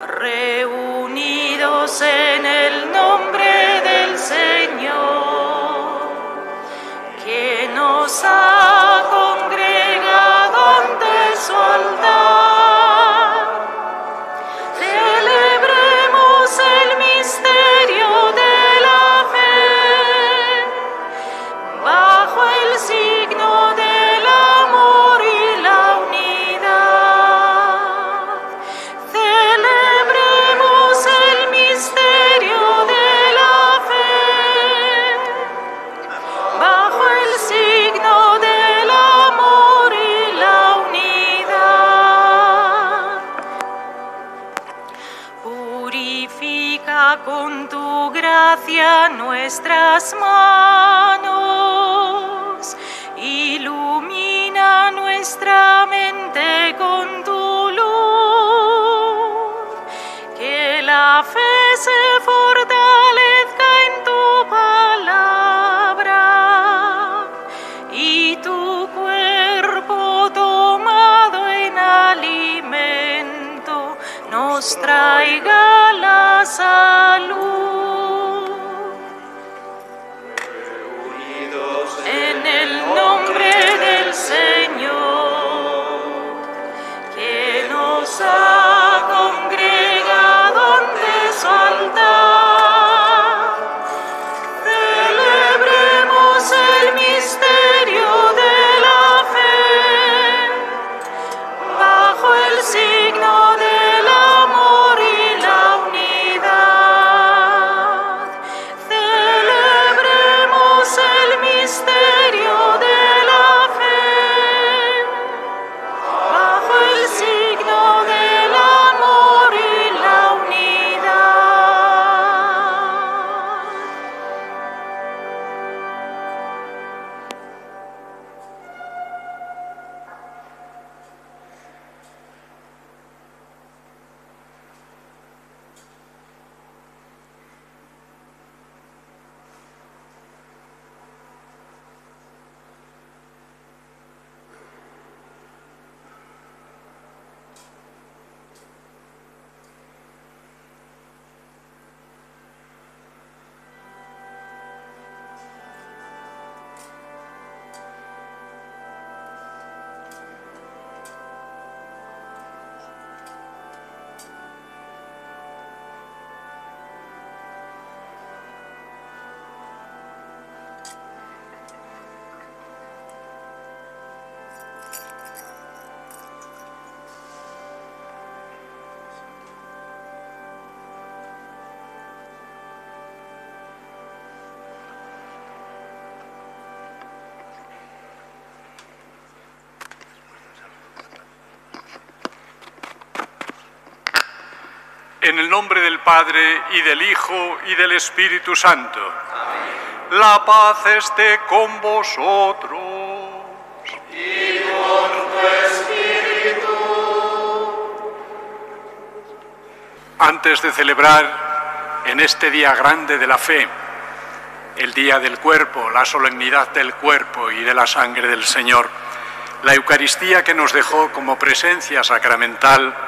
reunidos en el nombre del Señor, que nos ha nuestras manos, En el nombre del Padre y del Hijo y del Espíritu Santo. La paz esté con vosotros. Antes de celebrar en este día grande de la fe, el día del cuerpo, la solemnidad del cuerpo y de la sangre del Señor, la Eucaristía que nos dejó como presencia sacramental,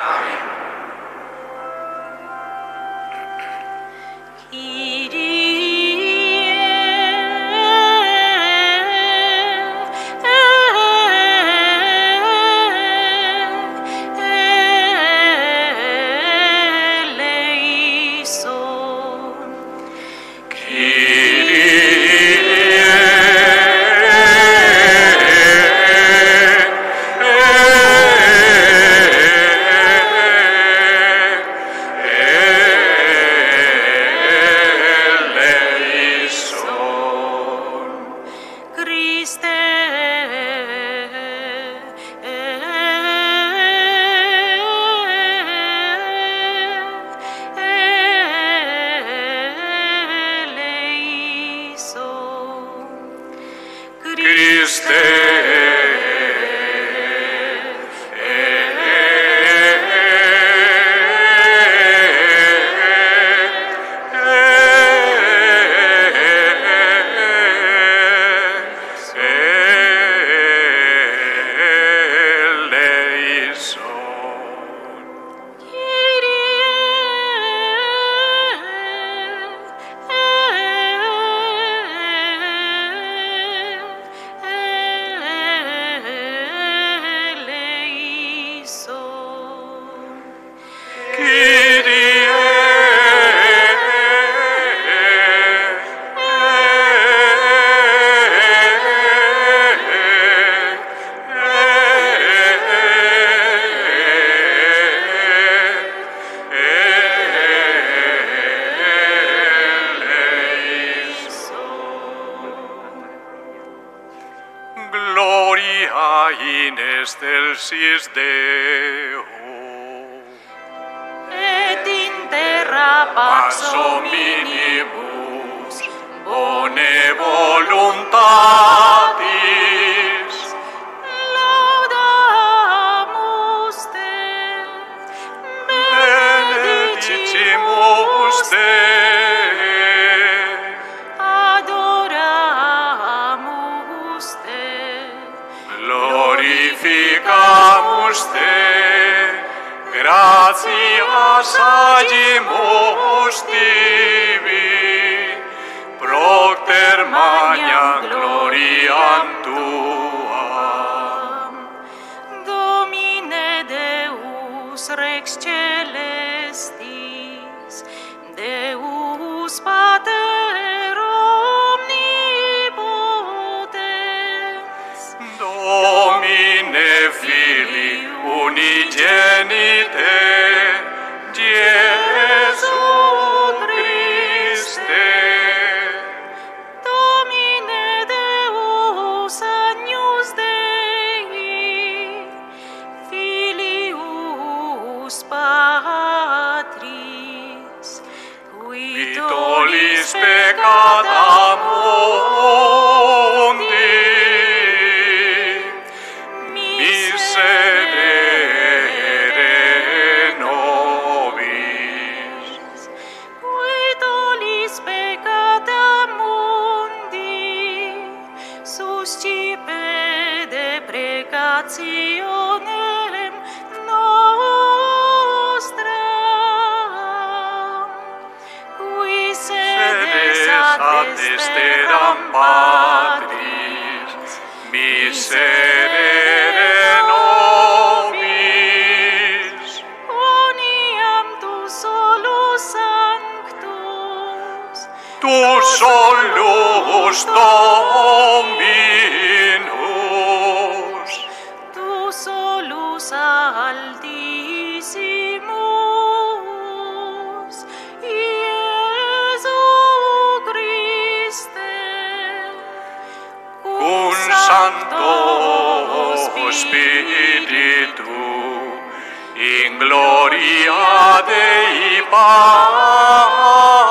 In gloria Dei Patris.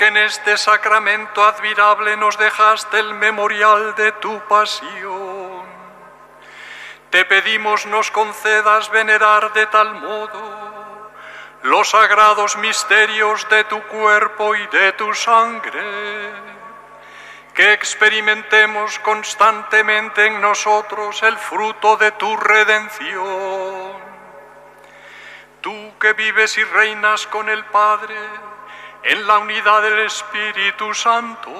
Que en este sacramento admirable nos dejaste el memorial de tu pasión, te pedimos nos concedas venerar de tal modo los sagrados misterios de tu cuerpo y de tu sangre, que experimentemos constantemente en nosotros el fruto de tu redención. Tú que vives y reinas con el Padre en la unidad del Espíritu Santo,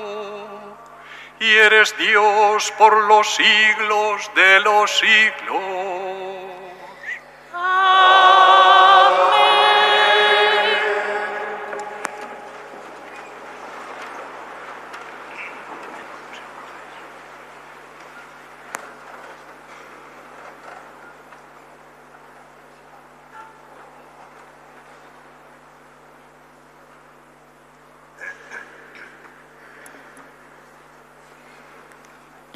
y eres Dios por los siglos de los siglos.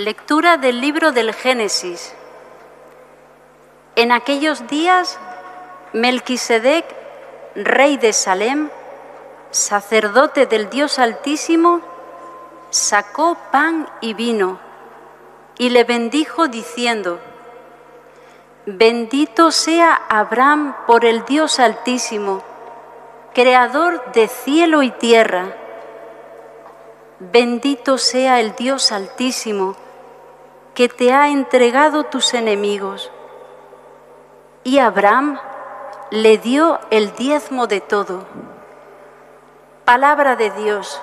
Lectura del libro del Génesis. En aquellos días, Melquisedec, rey de Salem, sacerdote del Dios Altísimo, sacó pan y vino y le bendijo diciendo, Bendito sea Abraham por el Dios Altísimo, creador de cielo y tierra. Bendito sea el Dios Altísimo, que te ha entregado tus enemigos. Y Abraham le dio el diezmo de todo. Palabra de Dios.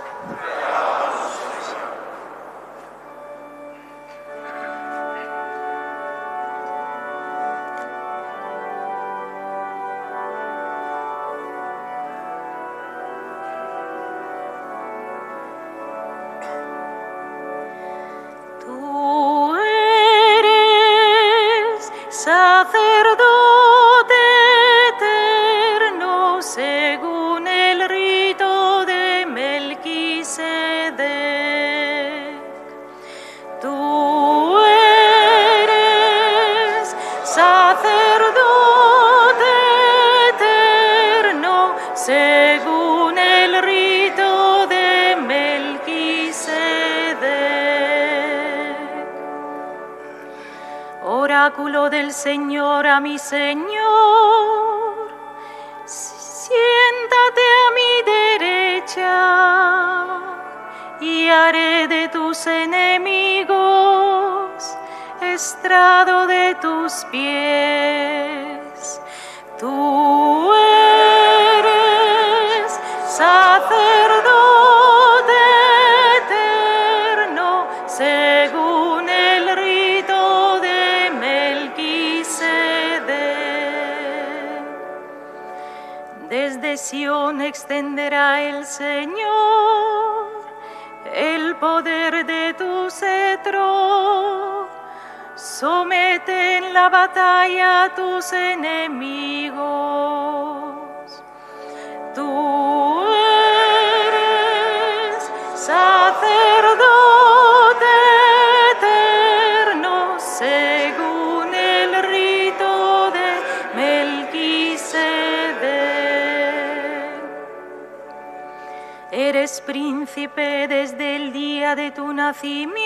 Señor siéntate a mi derecha y haré de tus enemigos estrado de tus pies. Batalla a tus enemigos. Tú eres sacerdote eterno según el rito de Melquisedec. Eres príncipe desde el día de tu nacimiento,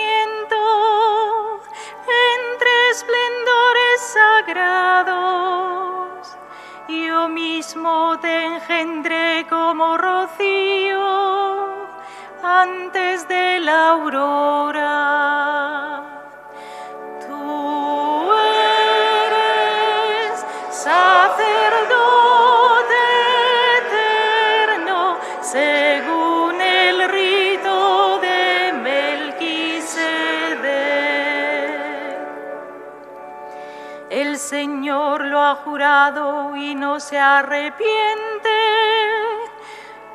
mismo te engendré como rocío antes de la aurora. Jurado y no se arrepiente.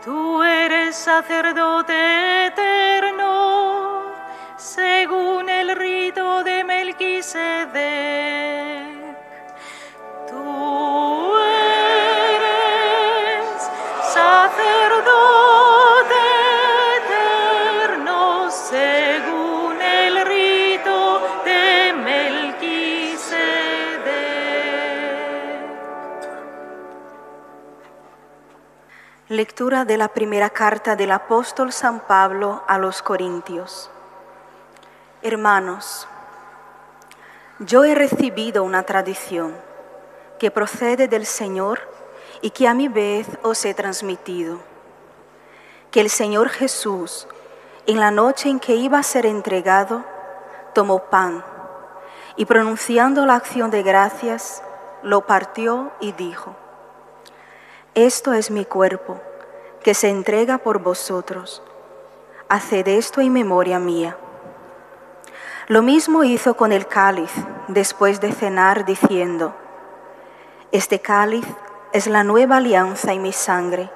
Tú eres sacerdote eterno, según el rito de Melquisedec. Lectura de la primera carta del apóstol San Pablo a los Corintios. Hermanos, yo he recibido una tradición que procede del Señor y que a mi vez os he transmitido. Que el Señor Jesús, en la noche en que iba a ser entregado, tomó pan y pronunciando la acción de gracias, lo partió y dijo, esto es mi cuerpo, que se entrega por vosotros. Haced esto en memoria mía. Lo mismo hizo con el cáliz después de cenar, diciendo, Este cáliz es la nueva alianza en mi sangre.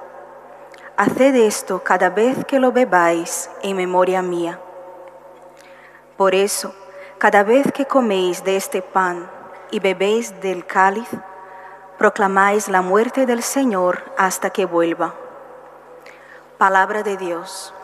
Haced esto cada vez que lo bebáis en memoria mía. Por eso, cada vez que coméis de este pan y bebéis del cáliz, proclamáis la muerte del Señor hasta que vuelva. Palabra de Dios.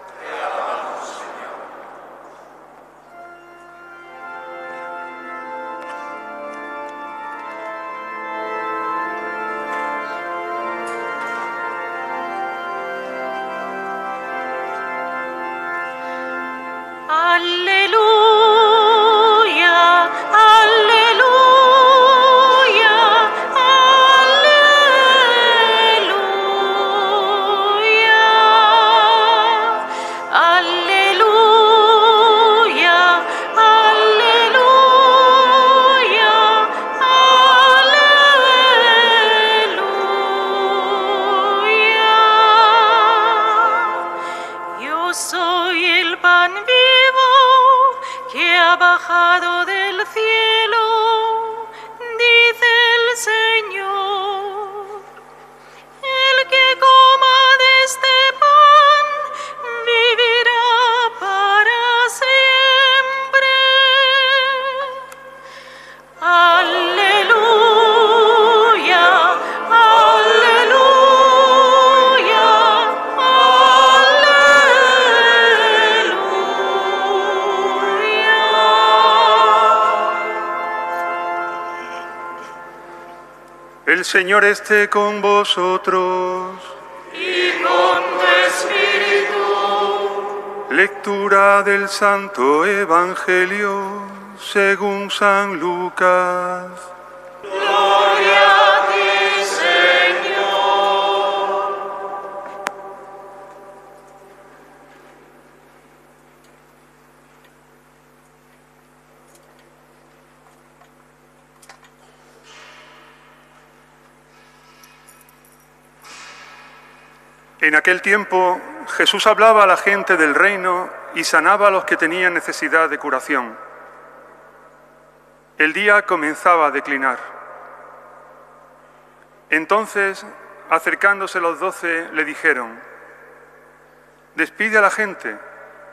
Señor esté con vosotros. Y con tu espíritu, Lectura del Santo Evangelio según San Lucas. Aquel tiempo Jesús hablaba a la gente del reino y sanaba a los que tenían necesidad de curación. El día comenzaba a declinar. Entonces, acercándose los doce, le dijeron, despide a la gente,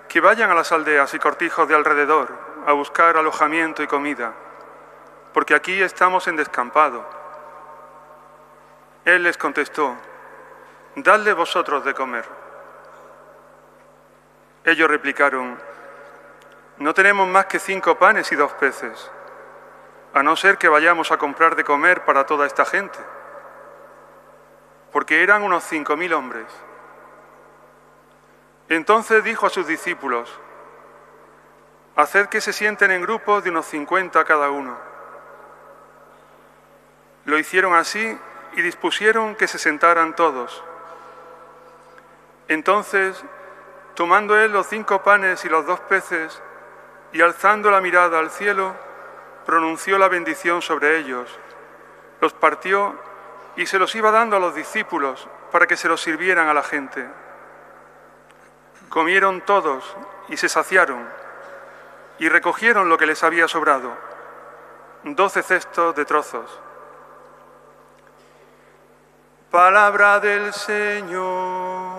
que vayan a las aldeas y cortijos de alrededor a buscar alojamiento y comida, porque aquí estamos en descampado. Él les contestó, dadle vosotros de comer. Ellos replicaron, no tenemos más que cinco panes y dos peces, a no ser que vayamos a comprar de comer para toda esta gente, porque eran unos cinco mil hombres. Entonces dijo a sus discípulos, haced que se sienten en grupos de unos cincuenta cada uno. Lo hicieron así y dispusieron que se sentaran todos. Entonces, tomando él los cinco panes y los dos peces, y alzando la mirada al cielo, pronunció la bendición sobre ellos, los partió y se los iba dando a los discípulos para que se los sirvieran a la gente. Comieron todos y se saciaron, y recogieron lo que les había sobrado, doce cestos de trozos. Palabra del Señor.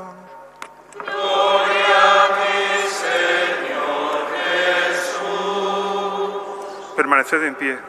Permaneced en pie.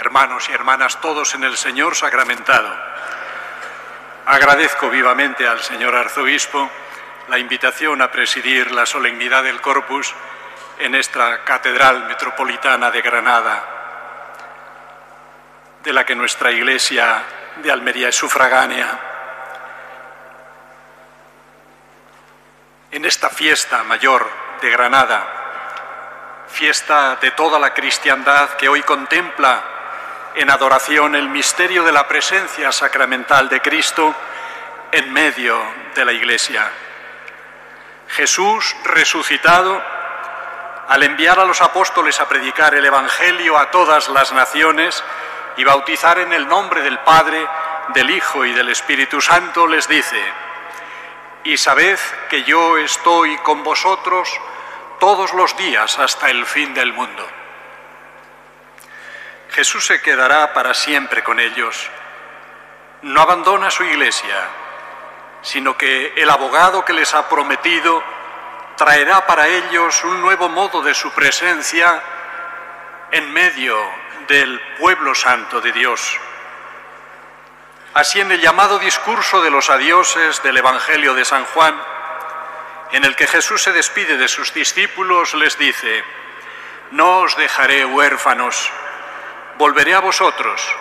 Hermanos y hermanas, todos en el Señor sacramentado. Agradezco vivamente al señor arzobispo la invitación a presidir la solemnidad del Corpus en esta Catedral Metropolitana de Granada, de la que nuestra Iglesia de Almería es sufragánea. En esta fiesta mayor de Granada, fiesta de toda la cristiandad que hoy contempla en adoración el misterio de la presencia sacramental de Cristo en medio de la Iglesia. Jesús resucitado, al enviar a los apóstoles a predicar el Evangelio a todas las naciones y bautizar en el nombre del Padre, del Hijo y del Espíritu Santo, les dice, y sabed que yo estoy con vosotros todos los días hasta el fin del mundo. Jesús se quedará para siempre con ellos. No abandona su iglesia, sino que el abogado que les ha prometido traerá para ellos un nuevo modo de su presencia en medio del pueblo santo de Dios. Así en el llamado discurso de los adioses del Evangelio de San Juan, en el que Jesús se despide de sus discípulos, les dice, no os dejaré huérfanos, volveré a vosotros.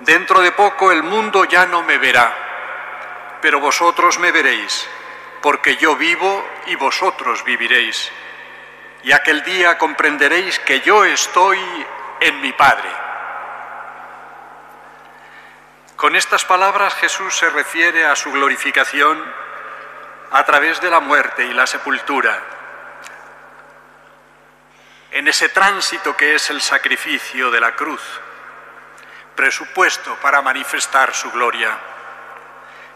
Dentro de poco el mundo ya no me verá, pero vosotros me veréis, porque yo vivo y vosotros viviréis. Y aquel día comprenderéis que yo estoy en mi Padre. Con estas palabras Jesús se refiere a su glorificación a través de la muerte y la sepultura, en ese tránsito que es el sacrificio de la cruz, presupuesto para manifestar su gloria.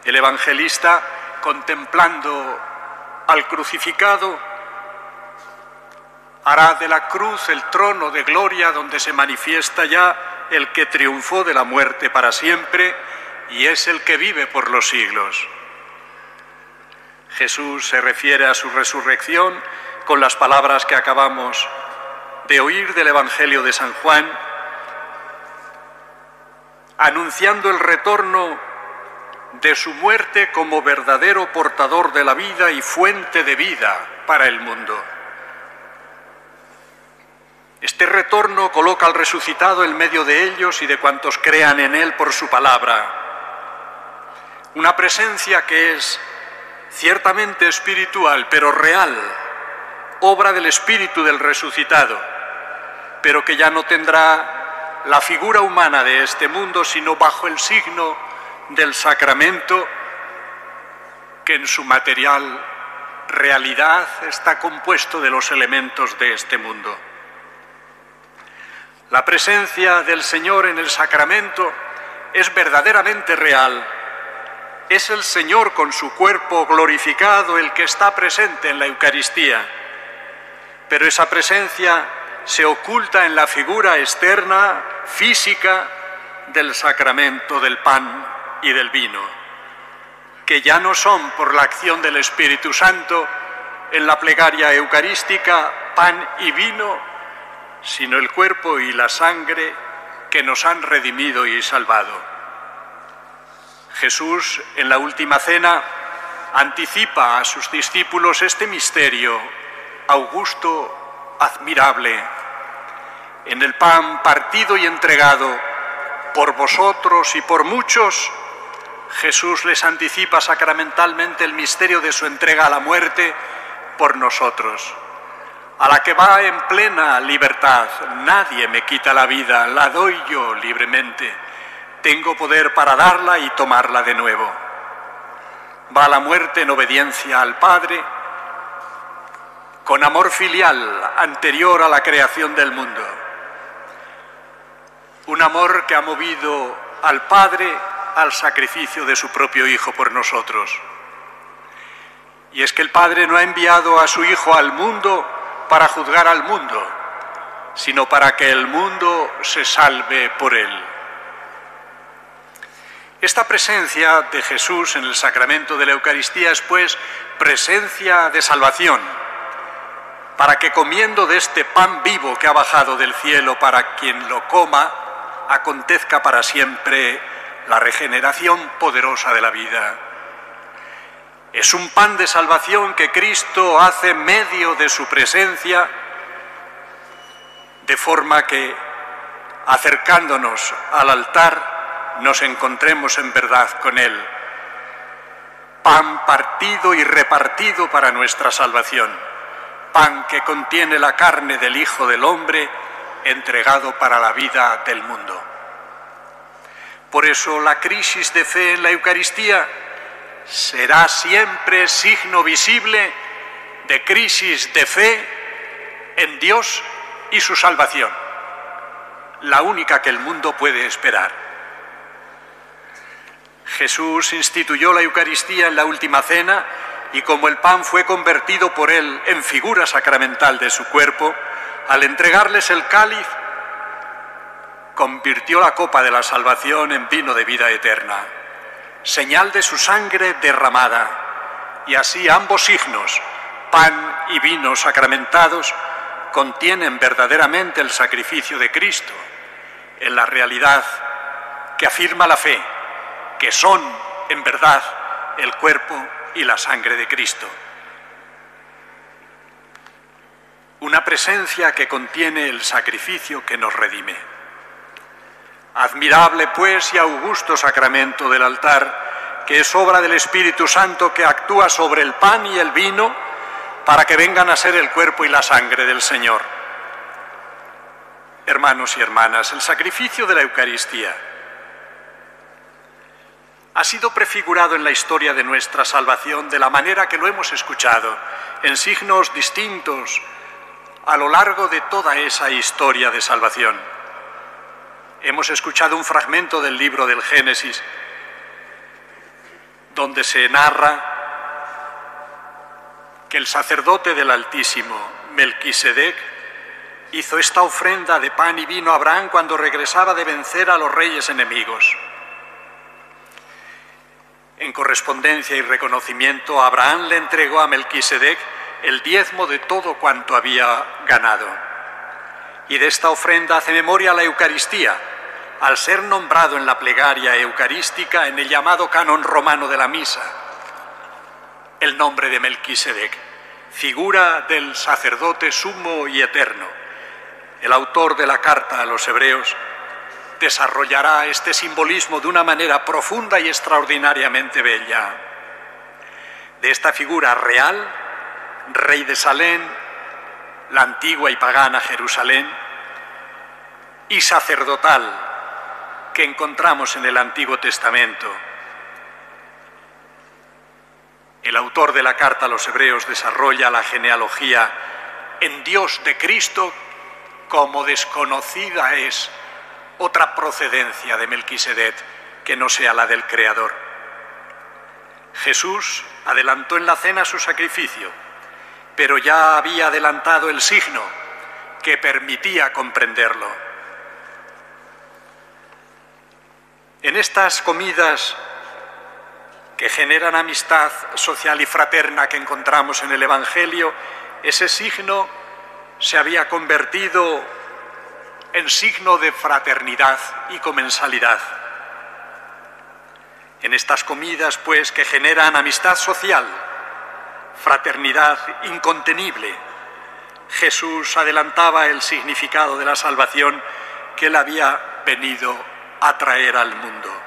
El evangelista, contemplando al crucificado, hará de la cruz el trono de gloria donde se manifiesta ya el que triunfó de la muerte para siempre y es el que vive por los siglos. Jesús se refiere a su resurrección con las palabras que acabamos de oír del Evangelio de San Juan, anunciando el retorno de su muerte como verdadero portador de la vida y fuente de vida para el mundo. Este retorno coloca al resucitado en medio de ellos y de cuantos crean en Él por su palabra. Una presencia que es ciertamente espiritual, pero real, obra del Espíritu del resucitado, pero que ya no tendrá la figura humana de este mundo, sino bajo el signo del sacramento que en su material realidad está compuesto de los elementos de este mundo. La presencia del Señor en el sacramento es verdaderamente real. Es el Señor con su cuerpo glorificado el que está presente en la Eucaristía. Pero esa presencia se oculta en la figura externa, física, del sacramento del pan y del vino, que ya no son por la acción del Espíritu Santo en la plegaria eucarística pan y vino, sino el cuerpo y la sangre que nos han redimido y salvado. Jesús en la última cena anticipa a sus discípulos este misterio augusto, admirable. En el pan partido y entregado por vosotros y por muchos, Jesús les anticipa sacramentalmente el misterio de su entrega a la muerte por nosotros a la que va en plena libertad. Nadie me quita la vida, la doy yo libremente. Tengo poder para darla y tomarla de nuevo. Va a la muerte en obediencia al Padre, con amor filial anterior a la creación del mundo. Un amor que ha movido al Padre al sacrificio de su propio Hijo por nosotros. Y es que el Padre no ha enviado a su Hijo al mundo para juzgar al mundo, sino para que el mundo se salve por él. Esta presencia de Jesús en el sacramento de la Eucaristía es pues presencia de salvación, para que comiendo de este pan vivo que ha bajado del cielo para quien lo coma, acontezca para siempre la regeneración poderosa de la vida. Es un pan de salvación que Cristo hace medio de su presencia, de forma que acercándonos al altar nos encontremos en verdad con Él. Pan partido y repartido para nuestra salvación, pan que contiene la carne del Hijo del Hombre entregado para la vida del mundo. Por eso la crisis de fe en la Eucaristía será siempre signo visible de crisis de fe en Dios y su salvación, la única que el mundo puede esperar. Jesús instituyó la Eucaristía en la última cena y como el pan fue convertido por él en figura sacramental de su cuerpo, al entregarles el cáliz, convirtió la copa de la salvación en vino de vida eterna señal de su sangre derramada, y así ambos signos, pan y vino sacramentados, contienen verdaderamente el sacrificio de Cristo, en la realidad que afirma la fe, que son en verdad el cuerpo y la sangre de Cristo. Una presencia que contiene el sacrificio que nos redime. Admirable pues y augusto sacramento del altar, que es obra del Espíritu Santo que actúa sobre el pan y el vino para que vengan a ser el cuerpo y la sangre del Señor. Hermanos y hermanas, el sacrificio de la Eucaristía ha sido prefigurado en la historia de nuestra salvación de la manera que lo hemos escuchado, en signos distintos a lo largo de toda esa historia de salvación. Hemos escuchado un fragmento del libro del Génesis donde se narra que el sacerdote del Altísimo, Melquisedec, hizo esta ofrenda de pan y vino a Abraham cuando regresaba de vencer a los reyes enemigos. En correspondencia y reconocimiento, Abraham le entregó a Melquisedec el diezmo de todo cuanto había ganado. Y de esta ofrenda hace memoria la Eucaristía, al ser nombrado en la plegaria eucarística en el llamado canon romano de la misa. El nombre de Melquisedec, figura del sacerdote sumo y eterno. El autor de la carta a los hebreos desarrollará este simbolismo de una manera profunda y extraordinariamente bella. De esta figura real, rey de Salén, la antigua y pagana Jerusalén, y sacerdotal que encontramos en el Antiguo Testamento. El autor de la carta a los hebreos desarrolla la genealogía en Dios de Cristo como desconocida es otra procedencia de Melquisedec que no sea la del Creador. Jesús adelantó en la cena su sacrificio, pero ya había adelantado el signo que permitía comprenderlo. En estas comidas que generan amistad social y fraterna que encontramos en el Evangelio, ese signo se había convertido en signo de fraternidad y comensalidad. En estas comidas, pues, que generan amistad social, fraternidad incontenible, Jesús adelantaba el significado de la salvación que él había venido a traer al mundo.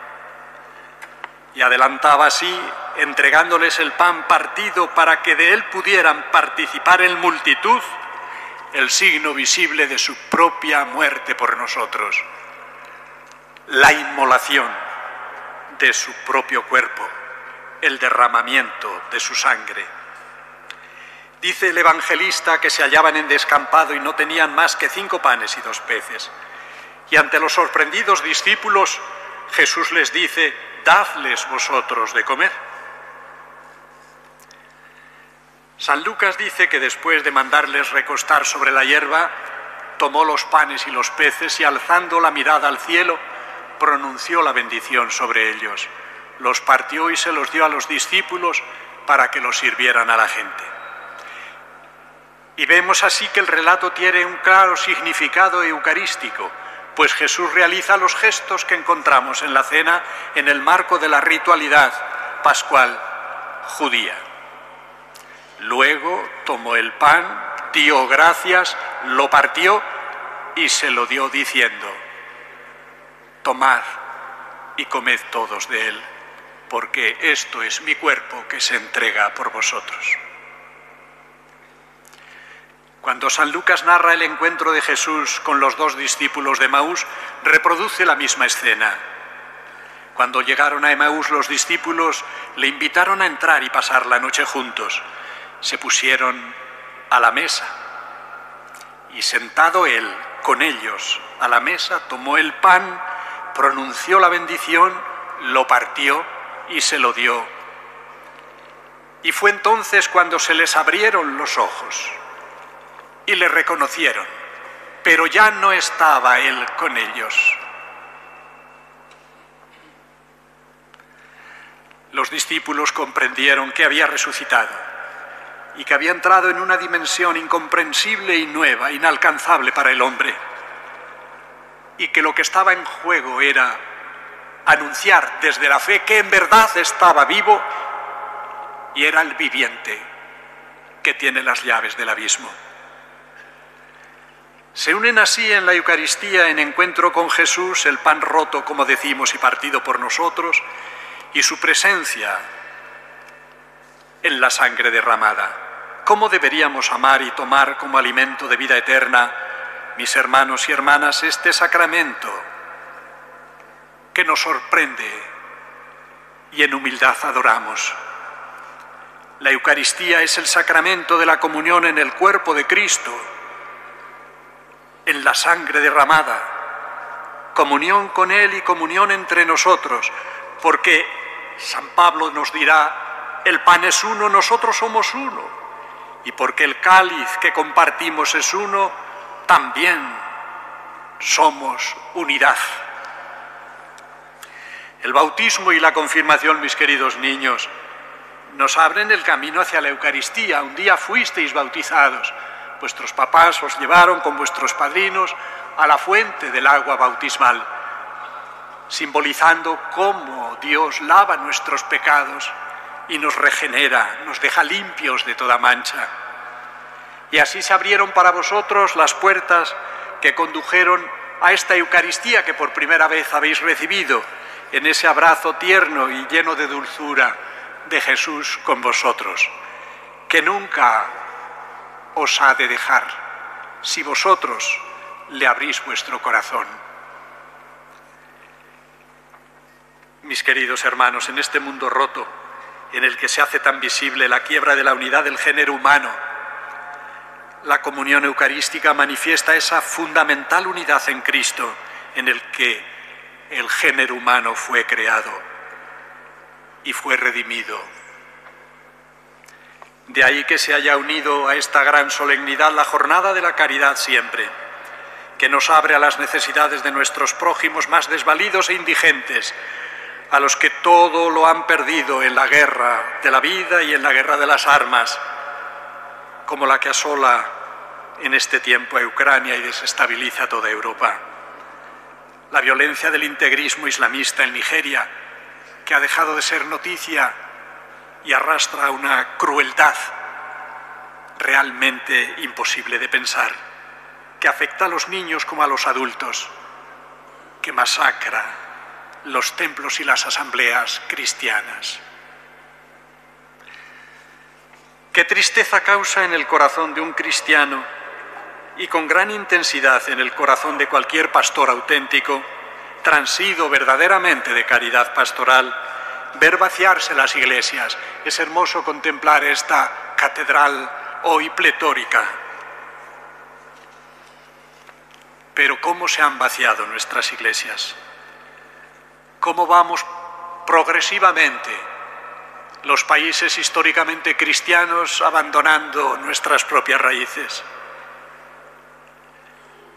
Y adelantaba así, entregándoles el pan partido para que de él pudieran participar en multitud, el signo visible de su propia muerte por nosotros, la inmolación de su propio cuerpo, el derramamiento de su sangre. Dice el evangelista que se hallaban en descampado y no tenían más que cinco panes y dos peces. Y ante los sorprendidos discípulos, Jesús les dice, dadles vosotros de comer. San Lucas dice que después de mandarles recostar sobre la hierba, tomó los panes y los peces y alzando la mirada al cielo, pronunció la bendición sobre ellos. Los partió y se los dio a los discípulos para que los sirvieran a la gente. Y vemos así que el relato tiene un claro significado eucarístico, pues Jesús realiza los gestos que encontramos en la cena en el marco de la ritualidad pascual judía. Luego tomó el pan, dio gracias, lo partió y se lo dio diciendo, tomad y comed todos de él, porque esto es mi cuerpo que se entrega por vosotros. Cuando San Lucas narra el encuentro de Jesús con los dos discípulos de Maús, reproduce la misma escena. Cuando llegaron a Emaús los discípulos le invitaron a entrar y pasar la noche juntos se pusieron a la mesa y sentado él con ellos a la mesa, tomó el pan, pronunció la bendición, lo partió y se lo dio. Y fue entonces cuando se les abrieron los ojos y le reconocieron, pero ya no estaba él con ellos. Los discípulos comprendieron que había resucitado y que había entrado en una dimensión incomprensible y nueva, inalcanzable para el hombre, y que lo que estaba en juego era anunciar desde la fe que en verdad estaba vivo y era el viviente que tiene las llaves del abismo. Se unen así en la Eucaristía, en encuentro con Jesús, el pan roto, como decimos, y partido por nosotros, y su presencia en la sangre derramada. ¿Cómo deberíamos amar y tomar como alimento de vida eterna, mis hermanos y hermanas, este sacramento que nos sorprende y en humildad adoramos? La Eucaristía es el sacramento de la comunión en el cuerpo de Cristo, en la sangre derramada, comunión con Él y comunión entre nosotros, porque San Pablo nos dirá, el pan es uno, nosotros somos uno, y porque el cáliz que compartimos es uno, también somos unidad. El bautismo y la confirmación, mis queridos niños, nos abren el camino hacia la Eucaristía. Un día fuisteis bautizados, vuestros papás os llevaron con vuestros padrinos a la fuente del agua bautismal, simbolizando cómo Dios lava nuestros pecados y nos regenera, nos deja limpios de toda mancha. Y así se abrieron para vosotros las puertas que condujeron a esta Eucaristía que por primera vez habéis recibido en ese abrazo tierno y lleno de dulzura de Jesús con vosotros, que nunca os ha de dejar si vosotros le abrís vuestro corazón. Mis queridos hermanos, en este mundo roto, en el que se hace tan visible la quiebra de la unidad del género humano, la comunión eucarística manifiesta esa fundamental unidad en Cristo en el que el género humano fue creado y fue redimido de ahí que se haya unido a esta gran solemnidad la jornada de la caridad siempre, que nos abre a las necesidades de nuestros prójimos más desvalidos e indigentes, a los que todo lo han perdido en la guerra de la vida y en la guerra de las armas, como la que asola en este tiempo a Ucrania y desestabiliza toda Europa. La violencia del integrismo islamista en Nigeria, que ha dejado de ser noticia y arrastra una crueldad realmente imposible de pensar, que afecta a los niños como a los adultos, que masacra los templos y las asambleas cristianas. Qué tristeza causa en el corazón de un cristiano y con gran intensidad en el corazón de cualquier pastor auténtico, transido verdaderamente de caridad pastoral, ver vaciarse las iglesias. Es hermoso contemplar esta catedral hoy pletórica. Pero ¿cómo se han vaciado nuestras iglesias? ¿Cómo vamos progresivamente los países históricamente cristianos abandonando nuestras propias raíces?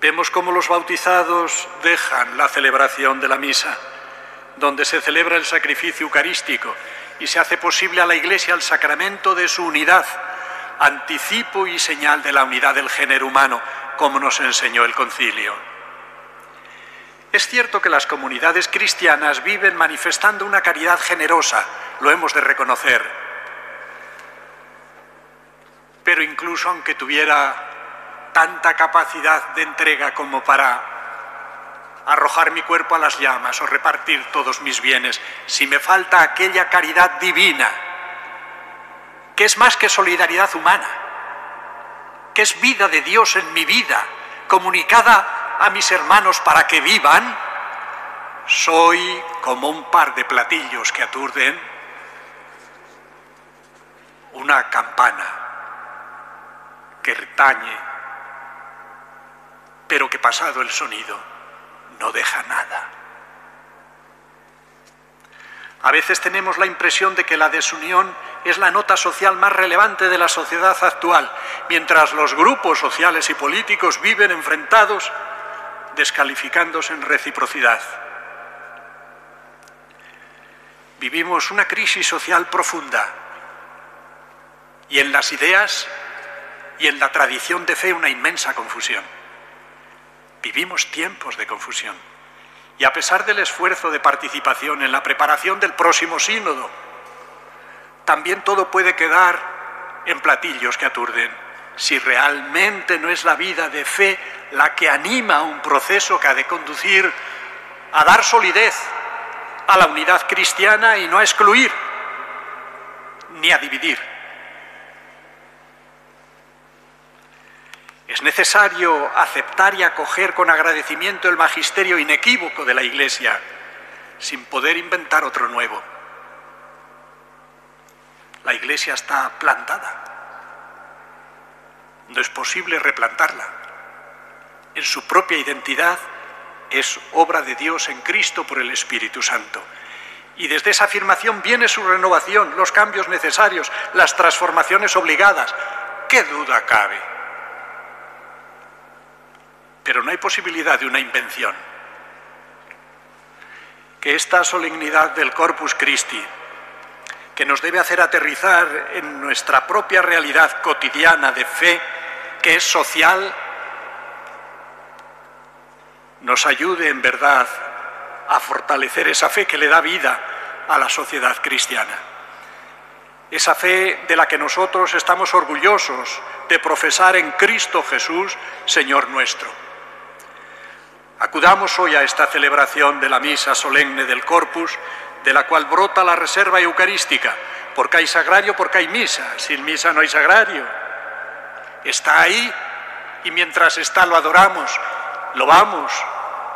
Vemos cómo los bautizados dejan la celebración de la misa donde se celebra el sacrificio eucarístico y se hace posible a la Iglesia el sacramento de su unidad, anticipo y señal de la unidad del género humano, como nos enseñó el concilio. Es cierto que las comunidades cristianas viven manifestando una caridad generosa, lo hemos de reconocer, pero incluso aunque tuviera tanta capacidad de entrega como para arrojar mi cuerpo a las llamas o repartir todos mis bienes, si me falta aquella caridad divina, que es más que solidaridad humana, que es vida de Dios en mi vida, comunicada a mis hermanos para que vivan, soy como un par de platillos que aturden una campana que retañe, pero que pasado el sonido no deja nada. A veces tenemos la impresión de que la desunión es la nota social más relevante de la sociedad actual, mientras los grupos sociales y políticos viven enfrentados, descalificándose en reciprocidad. Vivimos una crisis social profunda y en las ideas y en la tradición de fe una inmensa confusión. Vivimos tiempos de confusión. Y a pesar del esfuerzo de participación en la preparación del próximo sínodo, también todo puede quedar en platillos que aturden. Si realmente no es la vida de fe la que anima un proceso que ha de conducir a dar solidez a la unidad cristiana y no a excluir ni a dividir. Es necesario aceptar y acoger con agradecimiento el magisterio inequívoco de la Iglesia, sin poder inventar otro nuevo. La Iglesia está plantada. No es posible replantarla. En su propia identidad es obra de Dios en Cristo por el Espíritu Santo. Y desde esa afirmación viene su renovación, los cambios necesarios, las transformaciones obligadas. ¿Qué duda cabe? Pero no hay posibilidad de una invención. Que esta solemnidad del Corpus Christi, que nos debe hacer aterrizar en nuestra propia realidad cotidiana de fe, que es social, nos ayude en verdad a fortalecer esa fe que le da vida a la sociedad cristiana. Esa fe de la que nosotros estamos orgullosos de profesar en Cristo Jesús, Señor nuestro. Acudamos hoy a esta celebración de la misa solemne del Corpus, de la cual brota la reserva eucarística, porque hay sagrario, porque hay misa, sin misa no hay sagrario. Está ahí y mientras está lo adoramos, lo vamos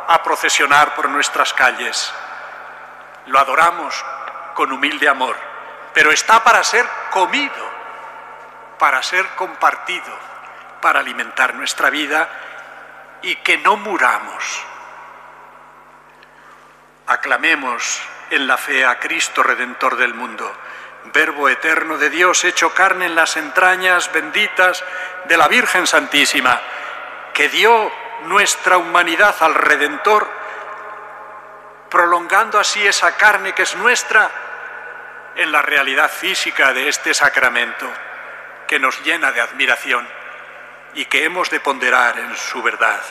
a procesionar por nuestras calles. Lo adoramos con humilde amor, pero está para ser comido, para ser compartido, para alimentar nuestra vida y que no muramos. Aclamemos en la fe a Cristo Redentor del mundo, Verbo eterno de Dios hecho carne en las entrañas benditas de la Virgen Santísima, que dio nuestra humanidad al Redentor, prolongando así esa carne que es nuestra en la realidad física de este sacramento, que nos llena de admiración y que hemos de ponderar en su verdad,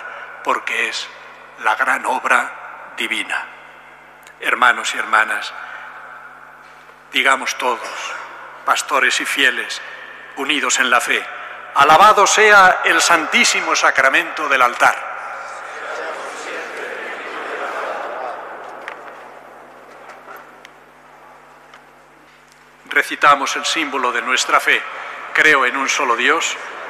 porque es la gran obra divina. Hermanos y hermanas, digamos todos, pastores y fieles, unidos en la fe, alabado sea el santísimo sacramento del altar. Recitamos el símbolo de nuestra fe. Creo en un solo Dios,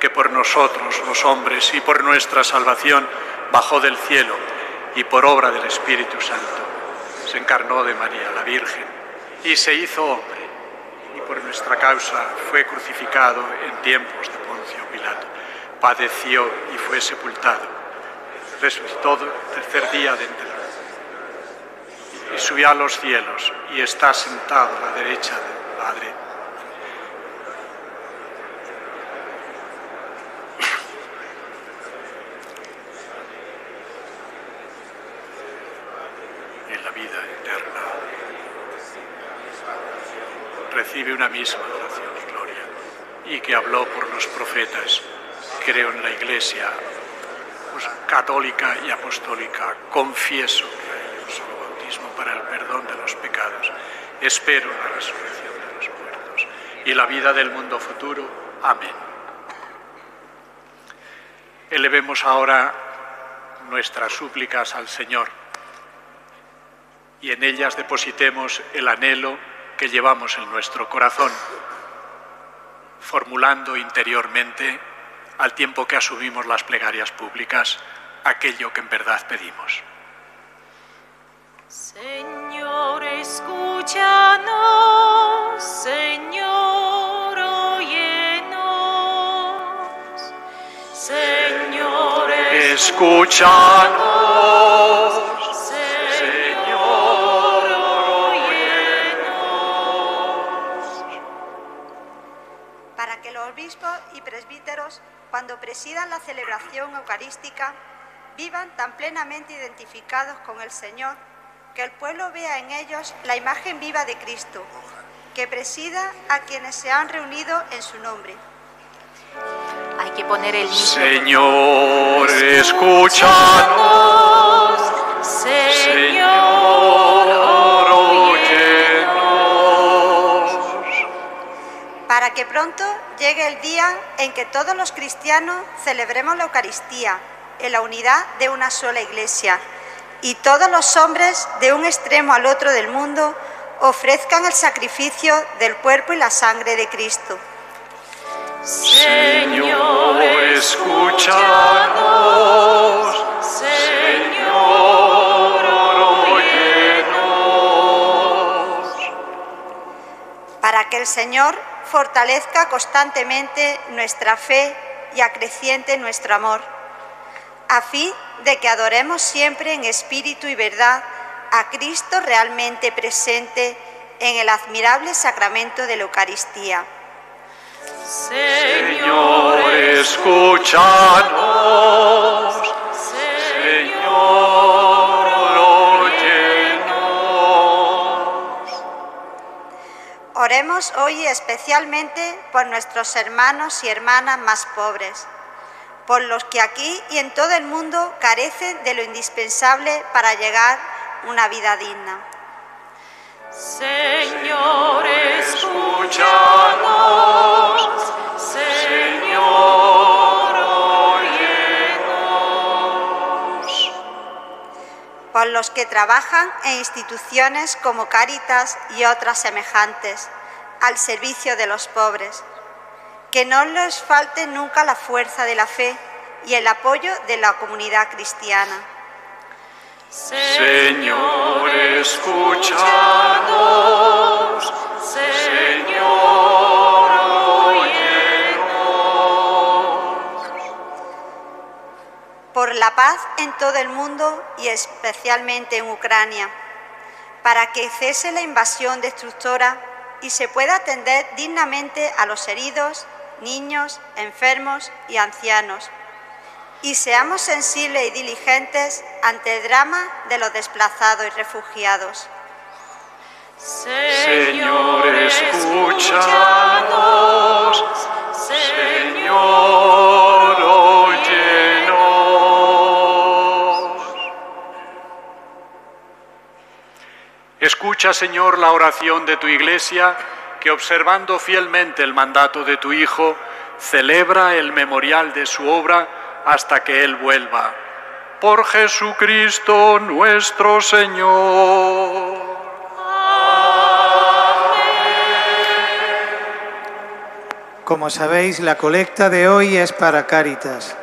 que por nosotros los hombres y por nuestra salvación bajó del cielo y por obra del Espíritu Santo se encarnó de María la Virgen y se hizo hombre y por nuestra causa fue crucificado en tiempos de Poncio Pilato. Padeció y fue sepultado. Resucitó el tercer día de entre y subió a los cielos y está sentado a la derecha del Padre en la vida eterna. Recibe una misma oración, gloria, y que habló por los profetas. Creo en la Iglesia pues, católica y apostólica. Confieso que hay un solo bautismo para el perdón de los pecados. Espero la resurrección de los muertos y la vida del mundo futuro. Amén. Elevemos ahora nuestras súplicas al Señor y en ellas depositemos el anhelo que llevamos en nuestro corazón, formulando interiormente, al tiempo que asumimos las plegarias públicas, aquello que en verdad pedimos. Señor, escúchanos, Señor, óyenos. Señor, Escúchanos, y presbíteros, cuando presidan la celebración eucarística, vivan tan plenamente identificados con el Señor, que el pueblo vea en ellos la imagen viva de Cristo, que presida a quienes se han reunido en su nombre. Hay que poner el. Señor, escúchanos, Señor, óyenos. para que pronto llegue el día en que todos los cristianos celebremos la Eucaristía en la unidad de una sola iglesia y todos los hombres de un extremo al otro del mundo ofrezcan el sacrificio del cuerpo y la sangre de Cristo. Señor, escúchanos, Señor, óyenos. para que el Señor fortalezca constantemente nuestra fe y acreciente nuestro amor, a fin de que adoremos siempre en espíritu y verdad a Cristo realmente presente en el admirable sacramento de la Eucaristía. Señor, escúchanos, Señor, Oremos hoy especialmente por nuestros hermanos y hermanas más pobres, por los que aquí y en todo el mundo carecen de lo indispensable para llegar una vida digna. Señor, escúchanos, Señor, óyenos. por los que trabajan en instituciones como Cáritas y otras semejantes, al servicio de los pobres. Que no les falte nunca la fuerza de la fe y el apoyo de la comunidad cristiana. Señor, escúchanos, Señor, óyenos. por la paz en todo el mundo y especialmente en Ucrania, para que cese la invasión destructora y se pueda atender dignamente a los heridos, niños, enfermos y ancianos, y seamos sensibles y diligentes ante el drama de los desplazados y refugiados. Señor, escúchanos, Señor, Escucha, Señor, la oración de tu iglesia, que observando fielmente el mandato de tu Hijo, celebra el memorial de su obra hasta que Él vuelva. Por Jesucristo nuestro Señor. Como sabéis, la colecta de hoy es para Cáritas.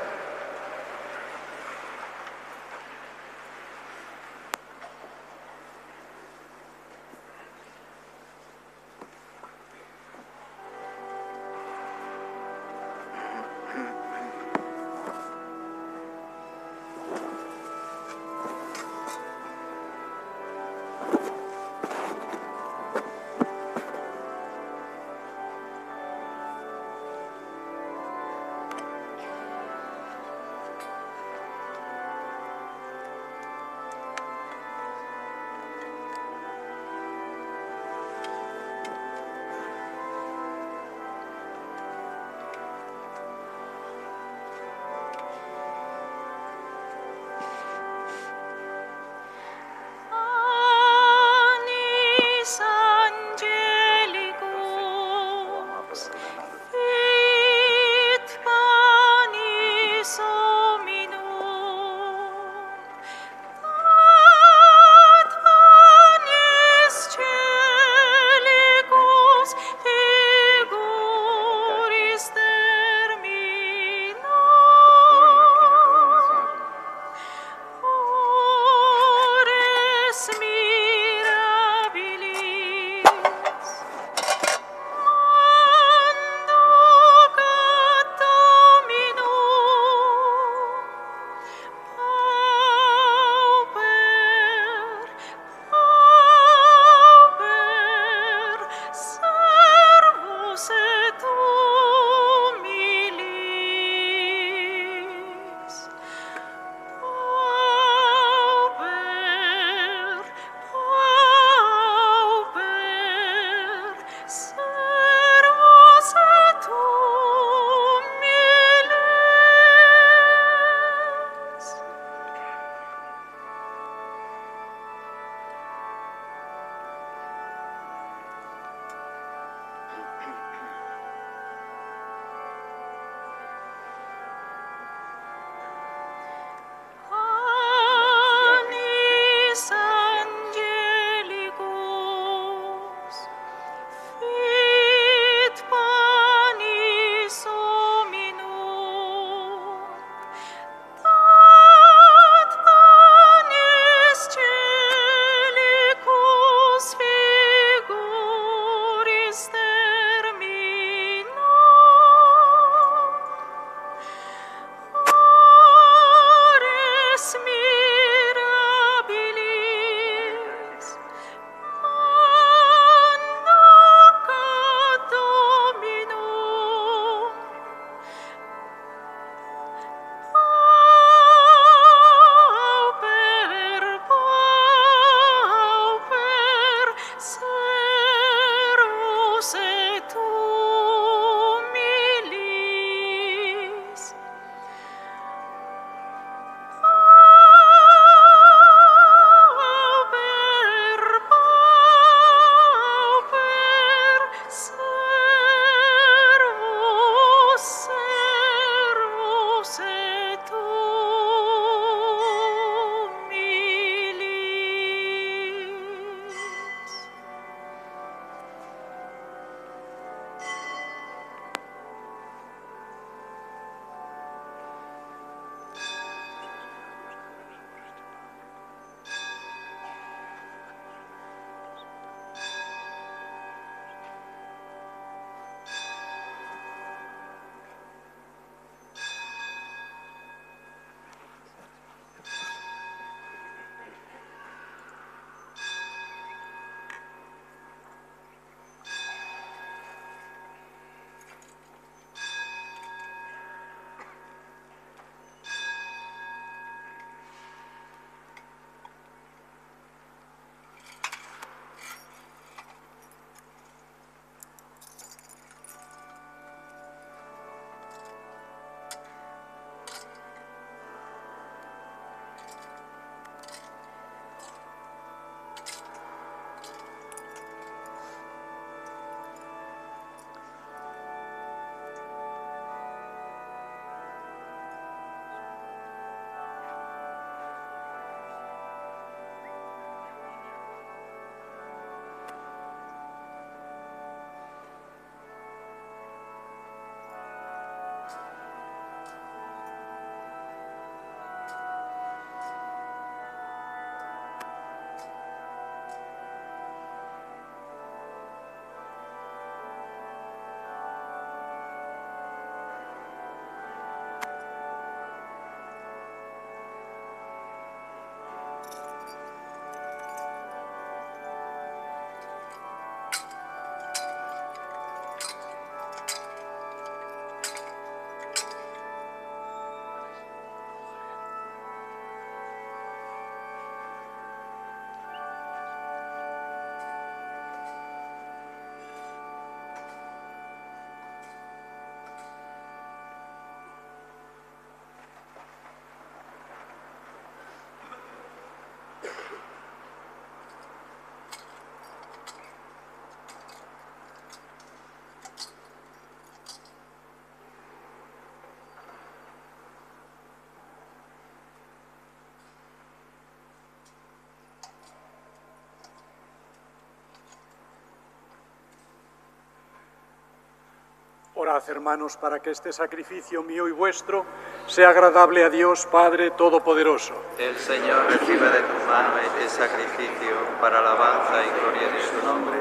Orad, hermanos, para que este sacrificio mío y vuestro sea agradable a Dios Padre Todopoderoso. El Señor recibe de tu mano este sacrificio para alabanza y gloria de su nombre,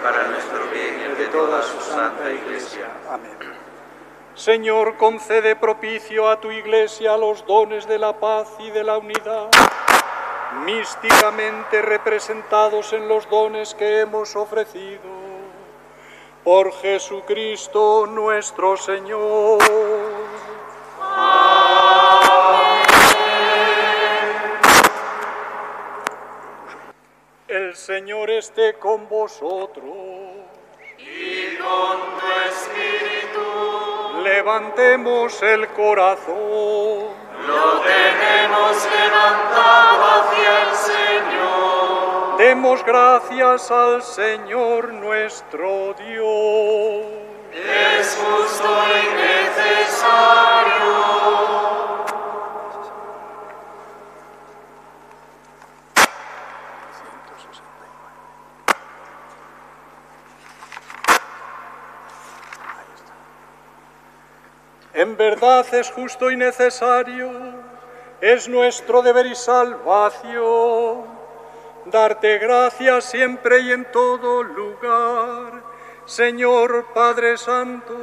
para nuestro bien y el de toda su santa Iglesia. Amén. Señor, concede propicio a tu Iglesia los dones de la paz y de la unidad, místicamente representados en los dones que hemos ofrecido por Jesucristo nuestro Señor. El Señor esté con vosotros. Y con tu espíritu Levantemos el corazón. lo tenemos levantado hacia el Señor. Demos gracias al Señor nuestro Dios. Es justo y necesario. En verdad es justo y necesario, es nuestro deber y salvación, darte gracias siempre y en todo lugar, Señor Padre Santo,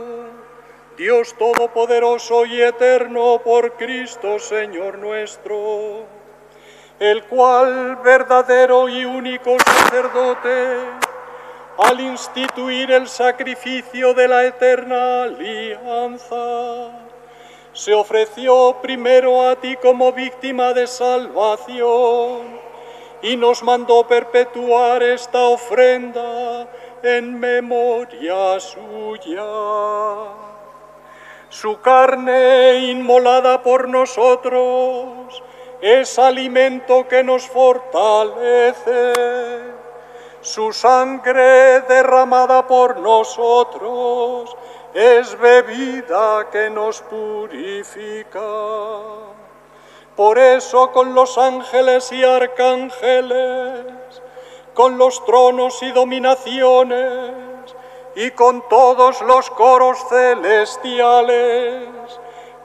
Dios Todopoderoso y Eterno por Cristo Señor nuestro, el cual verdadero y único sacerdote, al instituir el sacrificio de la eterna alianza, se ofreció primero a ti como víctima de salvación y nos mandó perpetuar esta ofrenda en memoria suya. Su carne inmolada por nosotros es alimento que nos fortalece su sangre derramada por nosotros es bebida que nos purifica. Por eso con los ángeles y arcángeles, con los tronos y dominaciones, y con todos los coros celestiales,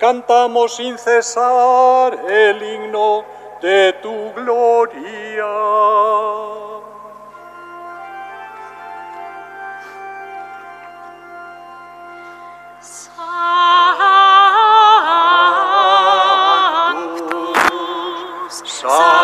cantamos sin cesar el himno de tu gloria. Sanctus, song.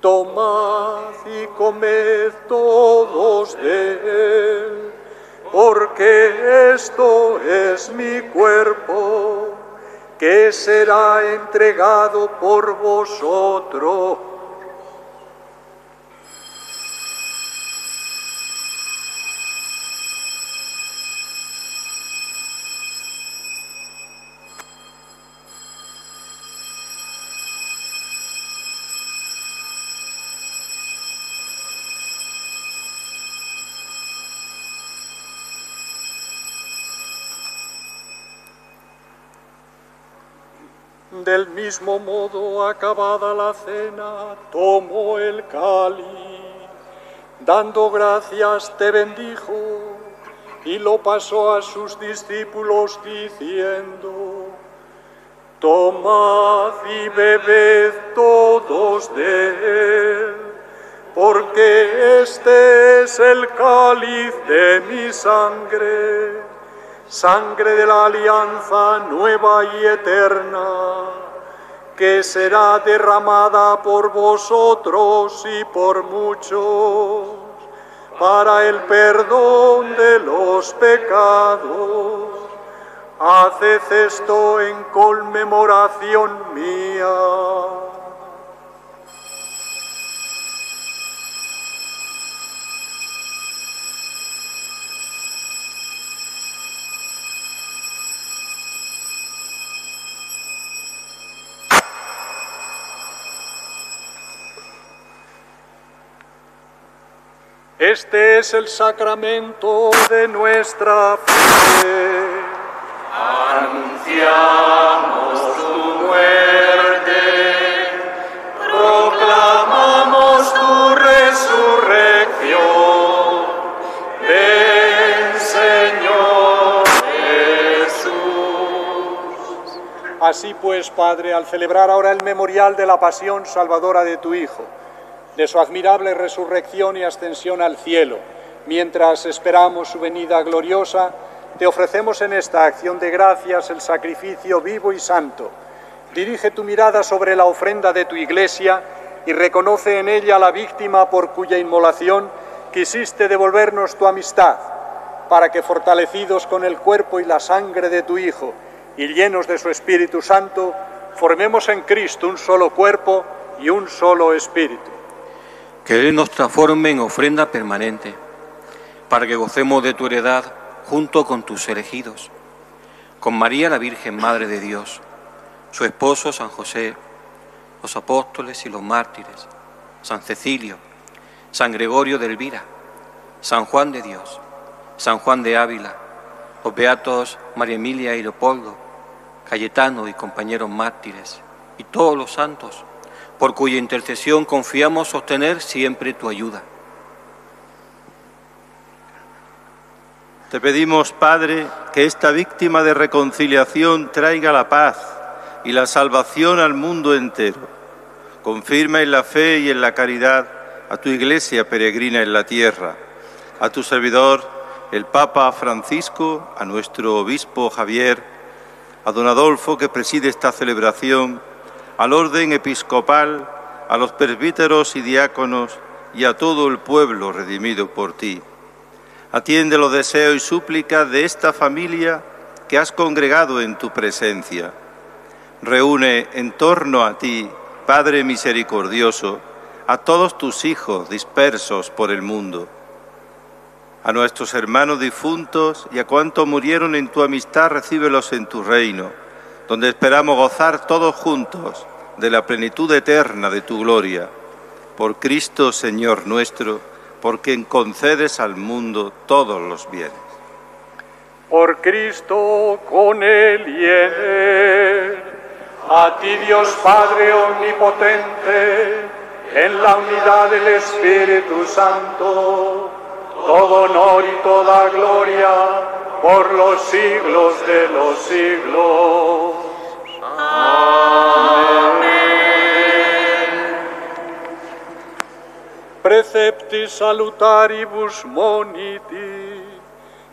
Tomad y comed todos de él, porque esto es mi cuerpo, que será entregado por vosotros. Del mismo modo, acabada la cena, tomó el cáliz, dando gracias te bendijo y lo pasó a sus discípulos diciendo, Tomad y bebed todos de él, porque este es el cáliz de mi sangre sangre de la alianza nueva y eterna, que será derramada por vosotros y por muchos para el perdón de los pecados. Haced esto en conmemoración mía. Este es el sacramento de nuestra fe. Anunciamos tu muerte, proclamamos tu resurrección. Ven, Señor Jesús. Así pues, Padre, al celebrar ahora el memorial de la pasión salvadora de tu Hijo, de su admirable resurrección y ascensión al cielo. Mientras esperamos su venida gloriosa, te ofrecemos en esta acción de gracias el sacrificio vivo y santo. Dirige tu mirada sobre la ofrenda de tu iglesia y reconoce en ella la víctima por cuya inmolación quisiste devolvernos tu amistad, para que fortalecidos con el cuerpo y la sangre de tu Hijo y llenos de su Espíritu Santo, formemos en Cristo un solo cuerpo y un solo espíritu que Él nos transforme en ofrenda permanente, para que gocemos de tu heredad junto con tus elegidos, con María la Virgen Madre de Dios, su esposo San José, los apóstoles y los mártires, San Cecilio, San Gregorio de Elvira, San Juan de Dios, San Juan de Ávila, los beatos María Emilia y Leopoldo, Cayetano y compañeros mártires, y todos los santos, por cuya intercesión confiamos sostener siempre tu ayuda. Te pedimos, Padre, que esta víctima de reconciliación traiga la paz y la salvación al mundo entero. Confirma en la fe y en la caridad a tu iglesia peregrina en la tierra, a tu servidor, el Papa Francisco, a nuestro obispo Javier, a don Adolfo que preside esta celebración, al orden episcopal, a los presbíteros y diáconos y a todo el pueblo redimido por ti. Atiende los deseos y súplicas de esta familia que has congregado en tu presencia. Reúne en torno a ti, Padre misericordioso, a todos tus hijos dispersos por el mundo. A nuestros hermanos difuntos y a cuantos murieron en tu amistad, recíbelos en tu reino donde esperamos gozar todos juntos de la plenitud eterna de tu gloria. Por Cristo, Señor nuestro, por quien concedes al mundo todos los bienes. Por Cristo, con Él y Él, a ti Dios Padre Omnipotente, en la unidad del Espíritu Santo, todo honor y toda gloria por los siglos de los siglos. Amén. Precepti salutaribus moniti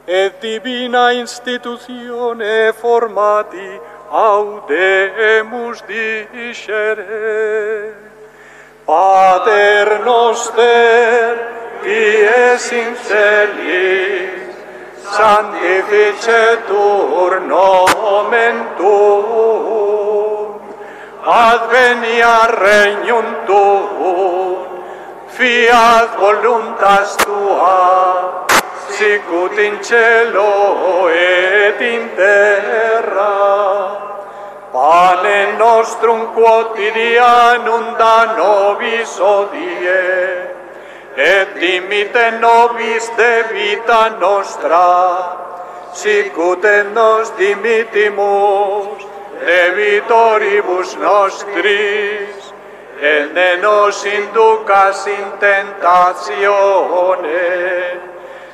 et divina institutione formati audemus dicere. Pater noster, pies in celis, sanctificetur nomen tuum, advenia regnum tuum, fiat voluntas tua, sicut in cielo et in terra. Pane nostrum quotidianum da nobis odie, et dimite nobis debita nostra, sicut et nos dimitimus debitoribus nostris, et ne nos inducas in tentazione,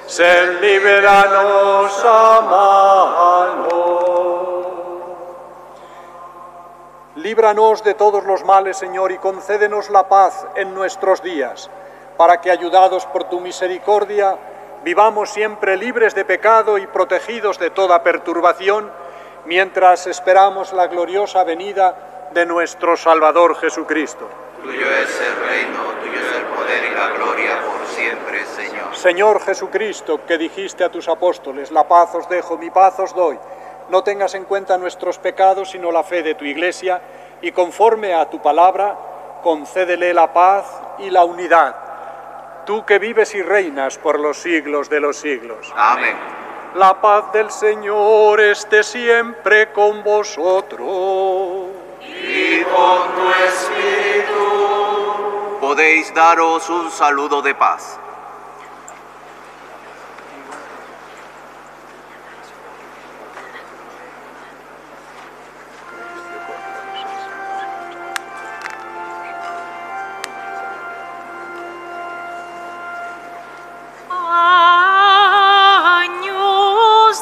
sed liberanos a malo. Líbranos de todos los males, Señor, y concédenos la paz en nuestros días, para que, ayudados por tu misericordia, vivamos siempre libres de pecado y protegidos de toda perturbación, mientras esperamos la gloriosa venida de nuestro Salvador Jesucristo. Tuyo es el reino, tuyo es el poder y la gloria por siempre, Señor. Señor Jesucristo, que dijiste a tus apóstoles, la paz os dejo, mi paz os doy, no tengas en cuenta nuestros pecados, sino la fe de tu Iglesia, y conforme a tu palabra, concédele la paz y la unidad. Tú que vives y reinas por los siglos de los siglos. Amén. La paz del Señor esté siempre con vosotros. Y con tu espíritu. Podéis daros un saludo de paz. news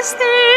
Tristeza.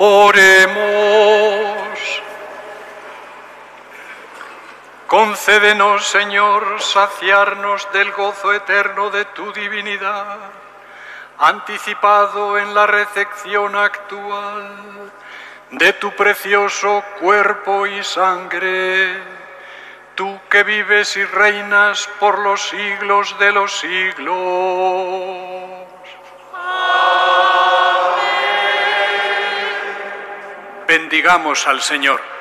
Oremos. Concédenos, Señor, saciarnos del gozo eterno de tu divinidad, anticipado en la recepción actual de tu precioso cuerpo y sangre, tú que vives y reinas por los siglos de los siglos. Bendigamos al Señor.